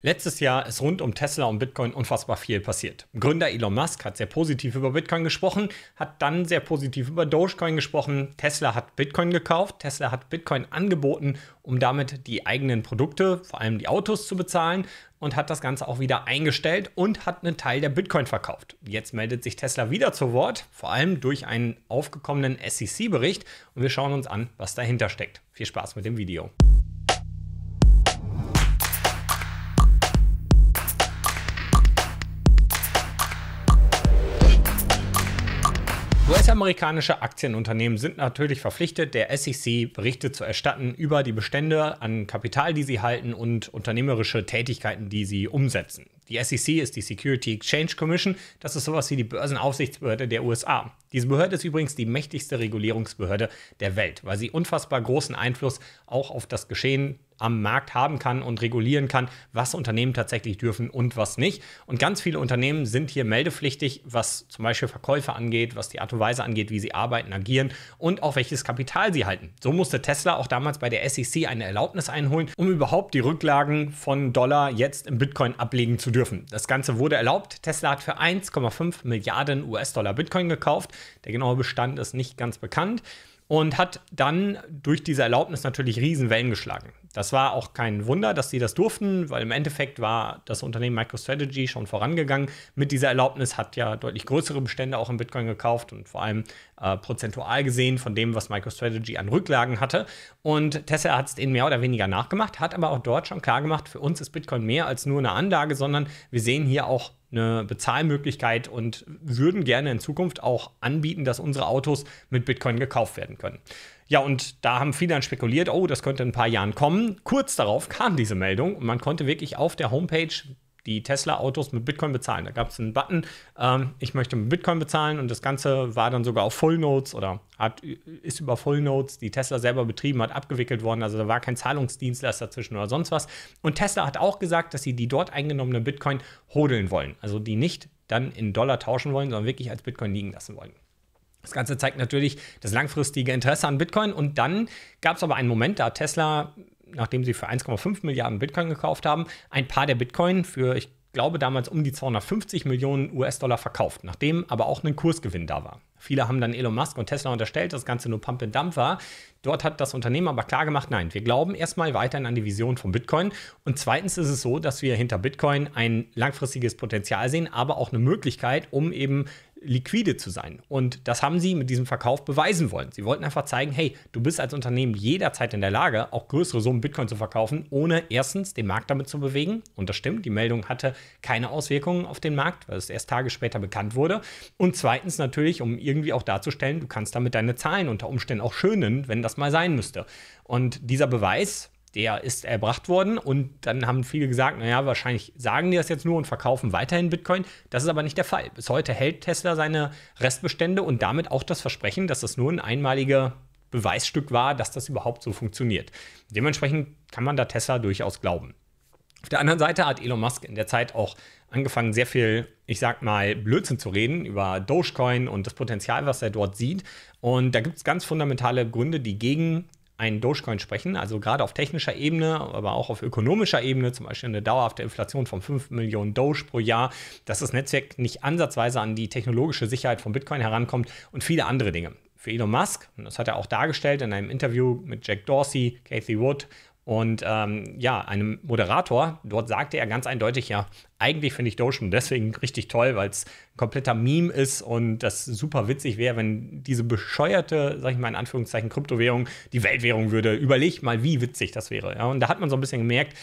Letztes Jahr ist rund um Tesla und Bitcoin unfassbar viel passiert. Gründer Elon Musk hat sehr positiv über Bitcoin gesprochen, hat dann sehr positiv über Dogecoin gesprochen. Tesla hat Bitcoin gekauft, Tesla hat Bitcoin angeboten, um damit die eigenen Produkte, vor allem die Autos, zu bezahlen und hat das Ganze auch wieder eingestellt und hat einen Teil der Bitcoin verkauft. Jetzt meldet sich Tesla wieder zu Wort, vor allem durch einen aufgekommenen SEC-Bericht und wir schauen uns an, was dahinter steckt. Viel Spaß mit dem Video. US-amerikanische Aktienunternehmen sind natürlich verpflichtet, der SEC Berichte zu erstatten über die Bestände an Kapital, die sie halten und unternehmerische Tätigkeiten, die sie umsetzen. Die SEC ist die Security Exchange Commission. Das ist sowas wie die Börsenaufsichtsbehörde der USA. Diese Behörde ist übrigens die mächtigste Regulierungsbehörde der Welt, weil sie unfassbar großen Einfluss auch auf das Geschehen am Markt haben kann und regulieren kann, was Unternehmen tatsächlich dürfen und was nicht. Und ganz viele Unternehmen sind hier meldepflichtig, was zum Beispiel Verkäufe angeht, was die Art und Weise angeht, wie sie arbeiten, agieren und auch welches Kapital sie halten. So musste Tesla auch damals bei der SEC eine Erlaubnis einholen, um überhaupt die Rücklagen von Dollar jetzt im Bitcoin ablegen zu dürfen. Das Ganze wurde erlaubt. Tesla hat für 1,5 Milliarden US-Dollar Bitcoin gekauft. Der genaue Bestand ist nicht ganz bekannt und hat dann durch diese Erlaubnis natürlich Riesenwellen geschlagen. Das war auch kein Wunder, dass sie das durften, weil im Endeffekt war das Unternehmen MicroStrategy schon vorangegangen mit dieser Erlaubnis, hat ja deutlich größere Bestände auch in Bitcoin gekauft und vor allem äh, prozentual gesehen von dem, was MicroStrategy an Rücklagen hatte. Und Tesla hat es denen mehr oder weniger nachgemacht, hat aber auch dort schon klar gemacht, für uns ist Bitcoin mehr als nur eine Anlage, sondern wir sehen hier auch eine Bezahlmöglichkeit und würden gerne in Zukunft auch anbieten, dass unsere Autos mit Bitcoin gekauft werden können. Ja, und da haben viele dann spekuliert, oh, das könnte in ein paar Jahren kommen. Kurz darauf kam diese Meldung und man konnte wirklich auf der Homepage die Tesla-Autos mit Bitcoin bezahlen. Da gab es einen Button, ähm, ich möchte mit Bitcoin bezahlen und das Ganze war dann sogar auf Full Notes oder hat, ist über Full Notes, die Tesla selber betrieben hat, abgewickelt worden. Also da war kein Zahlungsdienstleister dazwischen oder sonst was. Und Tesla hat auch gesagt, dass sie die dort eingenommene Bitcoin hodeln wollen. Also die nicht dann in Dollar tauschen wollen, sondern wirklich als Bitcoin liegen lassen wollen. Das Ganze zeigt natürlich das langfristige Interesse an Bitcoin. Und dann gab es aber einen Moment, da Tesla nachdem sie für 1,5 Milliarden Bitcoin gekauft haben, ein paar der Bitcoin für, ich glaube, damals um die 250 Millionen US-Dollar verkauft, nachdem aber auch ein Kursgewinn da war. Viele haben dann Elon Musk und Tesla unterstellt, dass das Ganze nur Pump and Dump war. Dort hat das Unternehmen aber klar gemacht, nein, wir glauben erstmal weiterhin an die Vision von Bitcoin. Und zweitens ist es so, dass wir hinter Bitcoin ein langfristiges Potenzial sehen, aber auch eine Möglichkeit, um eben liquide zu sein. Und das haben sie mit diesem Verkauf beweisen wollen. Sie wollten einfach zeigen, hey, du bist als Unternehmen jederzeit in der Lage, auch größere Summen Bitcoin zu verkaufen, ohne erstens den Markt damit zu bewegen. Und das stimmt, die Meldung hatte keine Auswirkungen auf den Markt, weil es erst Tage später bekannt wurde. Und zweitens natürlich, um irgendwie auch darzustellen, du kannst damit deine Zahlen unter Umständen auch schönen, wenn das mal sein müsste. Und dieser Beweis der ist erbracht worden und dann haben viele gesagt, naja, wahrscheinlich sagen die das jetzt nur und verkaufen weiterhin Bitcoin. Das ist aber nicht der Fall. Bis heute hält Tesla seine Restbestände und damit auch das Versprechen, dass das nur ein einmaliger Beweisstück war, dass das überhaupt so funktioniert. Dementsprechend kann man da Tesla durchaus glauben. Auf der anderen Seite hat Elon Musk in der Zeit auch angefangen, sehr viel, ich sag mal, Blödsinn zu reden über Dogecoin und das Potenzial, was er dort sieht. Und da gibt es ganz fundamentale Gründe, die gegen einen Dogecoin sprechen, also gerade auf technischer Ebene, aber auch auf ökonomischer Ebene, zum Beispiel eine dauerhafte Inflation von 5 Millionen Doge pro Jahr, dass das Netzwerk nicht ansatzweise an die technologische Sicherheit von Bitcoin herankommt und viele andere Dinge. Für Elon Musk, und das hat er auch dargestellt in einem Interview mit Jack Dorsey, Kathy Wood und ähm, ja, einem Moderator, dort sagte er ganz eindeutig, ja, eigentlich finde ich Dogecoin deswegen richtig toll, weil es ein kompletter Meme ist und das super witzig wäre, wenn diese bescheuerte, sag ich mal in Anführungszeichen, Kryptowährung die Weltwährung würde. Überleg mal, wie witzig das wäre. Ja? Und da hat man so ein bisschen gemerkt,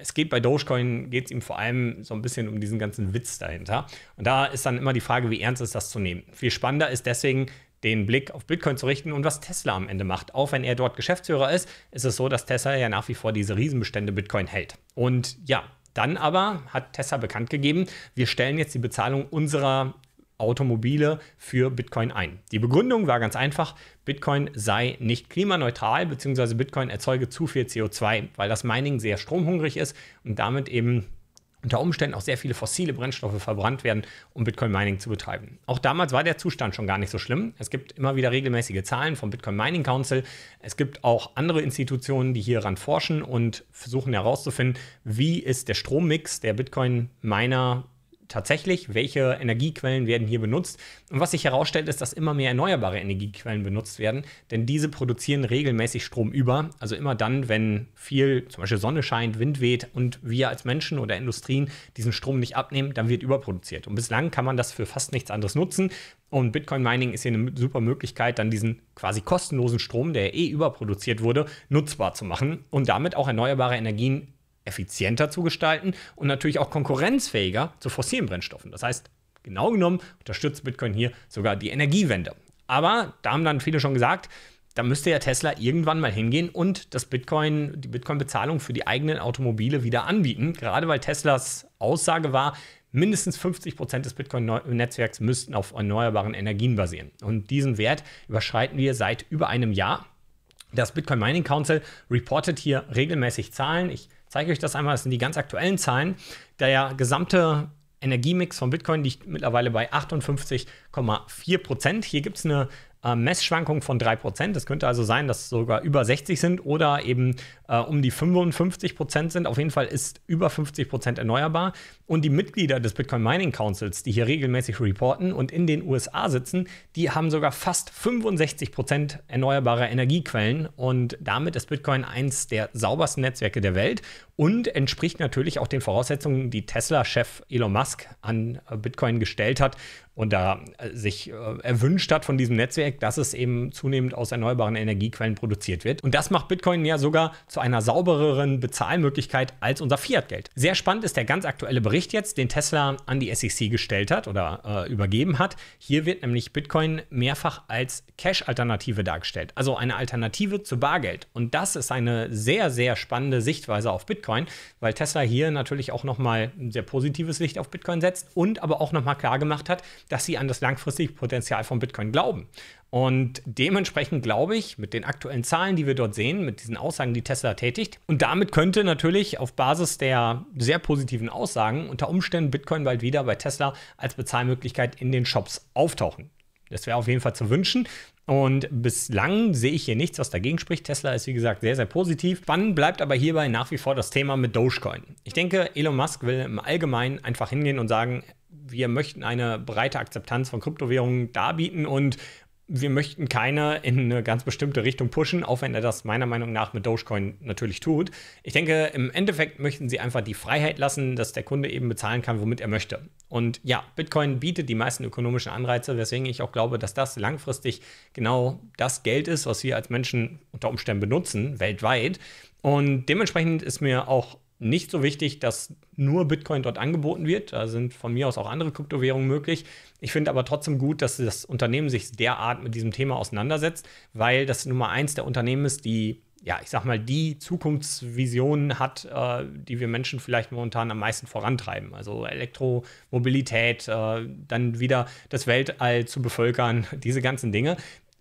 es geht bei Dogecoin, geht es ihm vor allem so ein bisschen um diesen ganzen Witz dahinter. Und da ist dann immer die Frage, wie ernst ist das zu nehmen. Viel spannender ist deswegen, den Blick auf Bitcoin zu richten und was Tesla am Ende macht. Auch wenn er dort Geschäftsführer ist, ist es so, dass Tesla ja nach wie vor diese Riesenbestände Bitcoin hält. Und ja, dann aber hat Tesla bekannt gegeben, wir stellen jetzt die Bezahlung unserer Automobile für Bitcoin ein. Die Begründung war ganz einfach, Bitcoin sei nicht klimaneutral, beziehungsweise Bitcoin erzeuge zu viel CO2, weil das Mining sehr stromhungrig ist und damit eben unter Umständen auch sehr viele fossile Brennstoffe verbrannt werden, um Bitcoin Mining zu betreiben. Auch damals war der Zustand schon gar nicht so schlimm. Es gibt immer wieder regelmäßige Zahlen vom Bitcoin Mining Council. Es gibt auch andere Institutionen, die hieran forschen und versuchen herauszufinden, wie ist der Strommix der Bitcoin Miner tatsächlich, welche Energiequellen werden hier benutzt. Und was sich herausstellt, ist, dass immer mehr erneuerbare Energiequellen benutzt werden, denn diese produzieren regelmäßig Strom über. Also immer dann, wenn viel, zum Beispiel Sonne scheint, Wind weht und wir als Menschen oder Industrien diesen Strom nicht abnehmen, dann wird überproduziert. Und bislang kann man das für fast nichts anderes nutzen. Und Bitcoin Mining ist hier eine super Möglichkeit, dann diesen quasi kostenlosen Strom, der eh überproduziert wurde, nutzbar zu machen und damit auch erneuerbare Energien effizienter zu gestalten und natürlich auch konkurrenzfähiger zu fossilen Brennstoffen. Das heißt, genau genommen unterstützt Bitcoin hier sogar die Energiewende. Aber da haben dann viele schon gesagt, da müsste ja Tesla irgendwann mal hingehen und das Bitcoin, die Bitcoin-Bezahlung für die eigenen Automobile wieder anbieten. Gerade weil Teslas Aussage war, mindestens 50 Prozent des Bitcoin-Netzwerks müssten auf erneuerbaren Energien basieren. Und diesen Wert überschreiten wir seit über einem Jahr. Das Bitcoin Mining Council reportet hier regelmäßig Zahlen. Ich zeige euch das einmal. Das sind die ganz aktuellen Zahlen. Der gesamte Energiemix von Bitcoin liegt mittlerweile bei 58,4 Prozent. Hier gibt es eine äh, Messschwankung von 3%. Es könnte also sein, dass es sogar über 60 sind oder eben äh, um die 55% sind. Auf jeden Fall ist über 50% erneuerbar. Und die Mitglieder des Bitcoin Mining Councils, die hier regelmäßig reporten und in den USA sitzen, die haben sogar fast 65% erneuerbare Energiequellen. Und damit ist Bitcoin eins der saubersten Netzwerke der Welt und entspricht natürlich auch den Voraussetzungen, die Tesla-Chef Elon Musk an äh, Bitcoin gestellt hat und da äh, sich äh, erwünscht hat von diesem Netzwerk, dass es eben zunehmend aus erneuerbaren Energiequellen produziert wird. Und das macht Bitcoin ja sogar zu einer saubereren Bezahlmöglichkeit als unser Fiat-Geld. Sehr spannend ist der ganz aktuelle Bericht jetzt, den Tesla an die SEC gestellt hat oder äh, übergeben hat. Hier wird nämlich Bitcoin mehrfach als Cash-Alternative dargestellt, also eine Alternative zu Bargeld. Und das ist eine sehr, sehr spannende Sichtweise auf Bitcoin. Bitcoin, weil Tesla hier natürlich auch nochmal ein sehr positives Licht auf Bitcoin setzt und aber auch nochmal klar gemacht hat, dass sie an das langfristige Potenzial von Bitcoin glauben. Und dementsprechend glaube ich, mit den aktuellen Zahlen, die wir dort sehen, mit diesen Aussagen, die Tesla tätigt, und damit könnte natürlich auf Basis der sehr positiven Aussagen unter Umständen Bitcoin bald wieder bei Tesla als Bezahlmöglichkeit in den Shops auftauchen. Das wäre auf jeden Fall zu wünschen. Und bislang sehe ich hier nichts, was dagegen spricht. Tesla ist, wie gesagt, sehr, sehr positiv. Spannend bleibt aber hierbei nach wie vor das Thema mit Dogecoin. Ich denke, Elon Musk will im Allgemeinen einfach hingehen und sagen, wir möchten eine breite Akzeptanz von Kryptowährungen darbieten und wir möchten keine in eine ganz bestimmte Richtung pushen, auch wenn er das meiner Meinung nach mit Dogecoin natürlich tut. Ich denke, im Endeffekt möchten sie einfach die Freiheit lassen, dass der Kunde eben bezahlen kann, womit er möchte. Und ja, Bitcoin bietet die meisten ökonomischen Anreize, weswegen ich auch glaube, dass das langfristig genau das Geld ist, was wir als Menschen unter Umständen benutzen, weltweit. Und dementsprechend ist mir auch nicht so wichtig, dass nur Bitcoin dort angeboten wird. Da sind von mir aus auch andere Kryptowährungen möglich. Ich finde aber trotzdem gut, dass das Unternehmen sich derart mit diesem Thema auseinandersetzt, weil das Nummer eins der Unternehmen ist, die ja, ich sag mal, die Zukunftsvisionen hat, äh, die wir Menschen vielleicht momentan am meisten vorantreiben. Also Elektromobilität, äh, dann wieder das Weltall zu bevölkern, diese ganzen Dinge.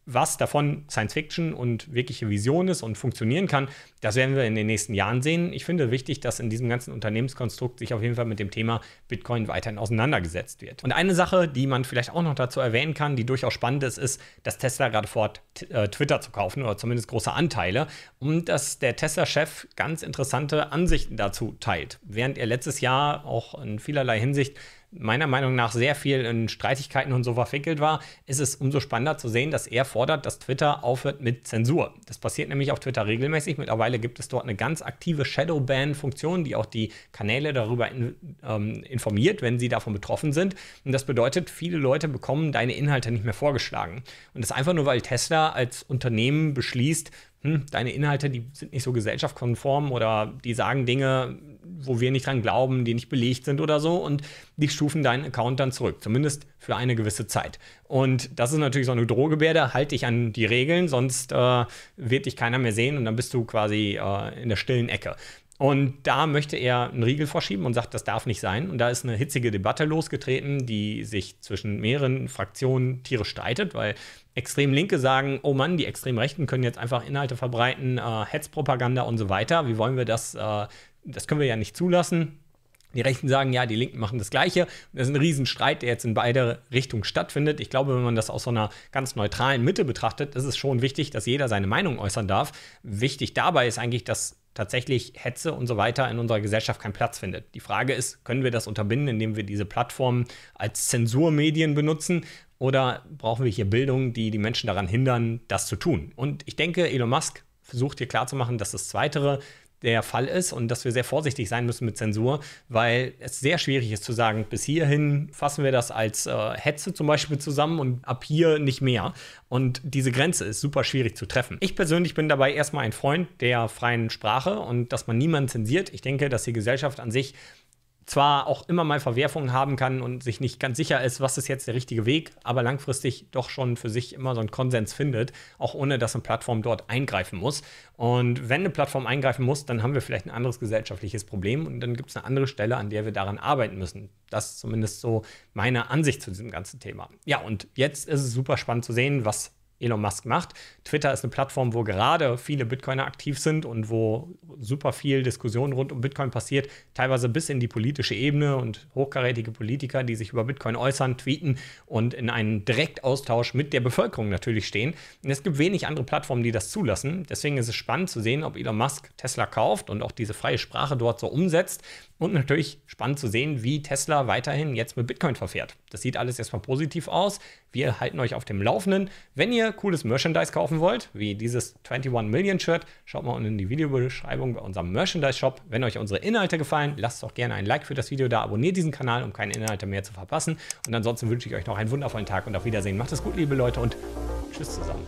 Was davon Science Fiction und wirkliche Vision ist und funktionieren kann, das werden wir in den nächsten Jahren sehen. Ich finde wichtig, dass in diesem ganzen Unternehmenskonstrukt sich auf jeden Fall mit dem Thema Bitcoin weiterhin auseinandergesetzt wird. Und eine Sache, die man vielleicht auch noch dazu erwähnen kann, die durchaus spannend ist, ist, dass Tesla gerade fort, äh, Twitter zu kaufen oder zumindest große Anteile und dass der Tesla-Chef ganz interessante Ansichten dazu teilt. Während er letztes Jahr auch in vielerlei Hinsicht meiner Meinung nach sehr viel in Streitigkeiten und so verwickelt war, ist es umso spannender zu sehen, dass er fordert, dass Twitter aufhört mit Zensur. Das passiert nämlich auf Twitter regelmäßig. Mittlerweile gibt es dort eine ganz aktive Shadowban-Funktion, die auch die Kanäle darüber in, ähm, informiert, wenn sie davon betroffen sind. Und das bedeutet, viele Leute bekommen deine Inhalte nicht mehr vorgeschlagen. Und das einfach nur, weil Tesla als Unternehmen beschließt, hm, deine Inhalte, die sind nicht so gesellschaftskonform oder die sagen Dinge, wo wir nicht dran glauben, die nicht belegt sind oder so und die stufen deinen Account dann zurück, zumindest für eine gewisse Zeit. Und das ist natürlich so eine Drohgebärde, halt dich an die Regeln, sonst äh, wird dich keiner mehr sehen und dann bist du quasi äh, in der stillen Ecke. Und da möchte er einen Riegel vorschieben und sagt, das darf nicht sein. Und da ist eine hitzige Debatte losgetreten, die sich zwischen mehreren Fraktionen tierisch streitet, weil extrem Linke sagen, oh Mann, die extrem Rechten können jetzt einfach Inhalte verbreiten, äh, Hetzpropaganda und so weiter. Wie wollen wir das? Äh, das können wir ja nicht zulassen. Die Rechten sagen, ja, die Linken machen das Gleiche. Das ist ein Riesenstreit, der jetzt in beide Richtungen stattfindet. Ich glaube, wenn man das aus so einer ganz neutralen Mitte betrachtet, ist es schon wichtig, dass jeder seine Meinung äußern darf. Wichtig dabei ist eigentlich, dass tatsächlich Hetze und so weiter in unserer Gesellschaft keinen Platz findet. Die Frage ist, können wir das unterbinden, indem wir diese Plattformen als Zensurmedien benutzen? Oder brauchen wir hier Bildung, die die Menschen daran hindern, das zu tun? Und ich denke, Elon Musk versucht hier klarzumachen, dass das Zweitere der Fall ist und dass wir sehr vorsichtig sein müssen mit Zensur, weil es sehr schwierig ist zu sagen, bis hierhin fassen wir das als äh, Hetze zum Beispiel zusammen und ab hier nicht mehr. Und diese Grenze ist super schwierig zu treffen. Ich persönlich bin dabei erstmal ein Freund der freien Sprache und dass man niemanden zensiert. Ich denke, dass die Gesellschaft an sich zwar auch immer mal Verwerfungen haben kann und sich nicht ganz sicher ist, was ist jetzt der richtige Weg, aber langfristig doch schon für sich immer so einen Konsens findet, auch ohne dass eine Plattform dort eingreifen muss. Und wenn eine Plattform eingreifen muss, dann haben wir vielleicht ein anderes gesellschaftliches Problem und dann gibt es eine andere Stelle, an der wir daran arbeiten müssen. Das ist zumindest so meine Ansicht zu diesem ganzen Thema. Ja, und jetzt ist es super spannend zu sehen, was Elon Musk macht. Twitter ist eine Plattform, wo gerade viele Bitcoiner aktiv sind und wo super viel Diskussion rund um Bitcoin passiert, teilweise bis in die politische Ebene und hochkarätige Politiker, die sich über Bitcoin äußern, tweeten und in einen Direktaustausch mit der Bevölkerung natürlich stehen. Und es gibt wenig andere Plattformen, die das zulassen. Deswegen ist es spannend zu sehen, ob Elon Musk Tesla kauft und auch diese freie Sprache dort so umsetzt. Und natürlich spannend zu sehen, wie Tesla weiterhin jetzt mit Bitcoin verfährt. Das sieht alles erstmal positiv aus. Wir halten euch auf dem Laufenden. Wenn ihr cooles Merchandise kaufen wollt, wie dieses 21 Million Shirt, schaut mal unten in die Videobeschreibung bei unserem Merchandise-Shop. Wenn euch unsere Inhalte gefallen, lasst doch gerne ein Like für das Video da, abonniert diesen Kanal, um keine Inhalte mehr zu verpassen. Und ansonsten wünsche ich euch noch einen wundervollen Tag und auf Wiedersehen. Macht es gut, liebe Leute, und tschüss zusammen.